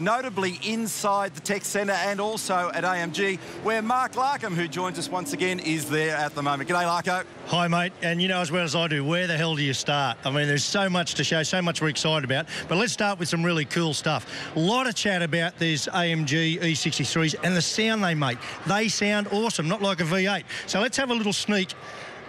notably inside the tech centre and also at AMG, where Mark Larkham, who joins us once again, is there at the moment. G'day, Larko. Hi, mate. And you know as well as I do, where the hell do you start? I mean, there's so much to show, so much we're excited about. But let's start with some really cool stuff. A lot of chat about these AMG E63s and the sound they make. They sound awesome, not like a V8. So let's have a little sneak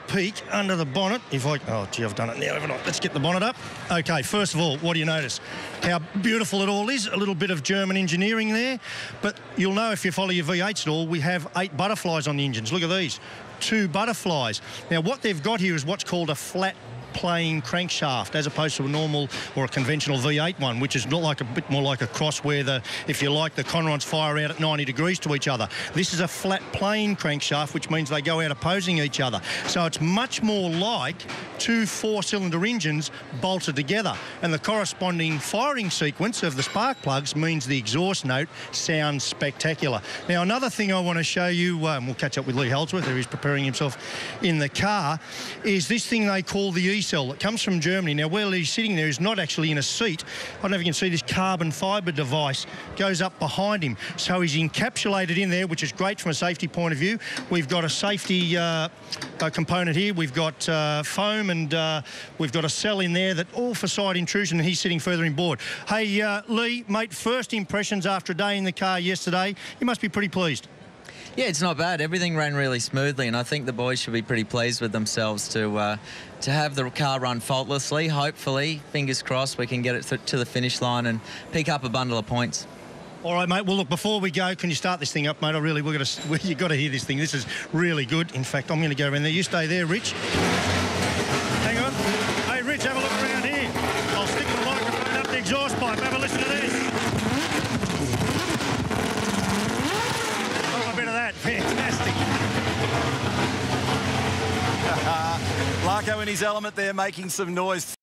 peek under the bonnet. If I, oh gee, I've done it now, haven't I? Let's get the bonnet up. Okay, first of all, what do you notice? How beautiful it all is. A little bit of German engineering there, but you'll know if you follow your V8s at all, we have eight butterflies on the engines. Look at these, two butterflies. Now, what they've got here is what's called a flat plane crankshaft as opposed to a normal or a conventional V8 one, which is not like a bit more like a cross where the, if you like, the conrods fire out at 90 degrees to each other. This is a flat plane crankshaft, which means they go out opposing each other. So it's much more like two four-cylinder engines bolted together. And the corresponding firing sequence of the spark plugs means the exhaust note sounds spectacular. Now, another thing I want to show you, um, we'll catch up with Lee Holdsworth, who is preparing himself in the car, is this thing they call the E cell that comes from Germany. Now, where he's sitting there is not actually in a seat. I don't know if you can see this carbon fibre device goes up behind him. So he's encapsulated in there, which is great from a safety point of view. We've got a safety uh, component here. We've got uh, foam and uh, we've got a cell in there that all for side intrusion and he's sitting further inboard. Hey, uh, Lee, mate, first impressions after a day in the car yesterday. You must be pretty pleased. Yeah, it's not bad. Everything ran really smoothly, and I think the boys should be pretty pleased with themselves to uh, to have the car run faultlessly. Hopefully, fingers crossed, we can get it to the finish line and pick up a bundle of points. All right, mate. Well, look, before we go, can you start this thing up, mate? I really, we're to, you've got to hear this thing. This is really good. In fact, I'm going to go around there. You stay there, Rich. Hang on. Hey, Rich, have a look around here. I'll stick the microphone up the exhaust pipe. Have a listen to this. Oh, a bit of that. Fantastic. Larko in his element there, making some noise.